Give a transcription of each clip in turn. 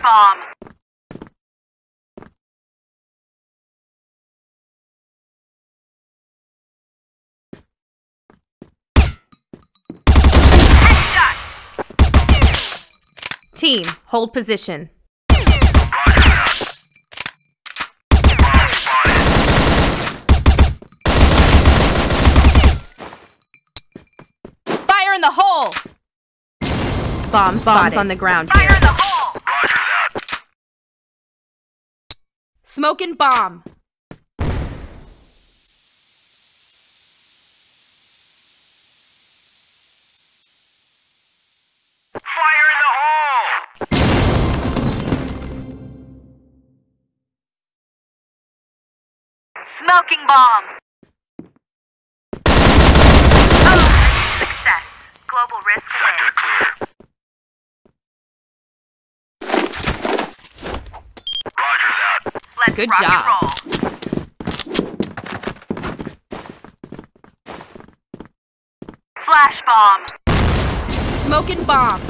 Flash bomb. Team, hold position. Fire in the hole! Bomb Bombs on the ground Fire here. in the hole. Smoke and bomb. Fire in the hole! Smoking bomb. Oh, success. Global risk Good job. Flash bomb. Smoke and bomb.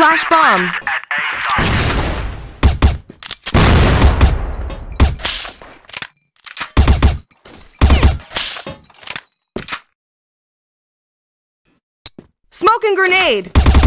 Flash bomb. And grenade.